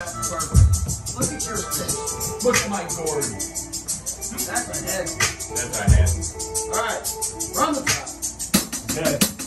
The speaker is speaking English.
Look at your face. Look at my gourd. That's a head. That's a head. All right. Run the top. Okay.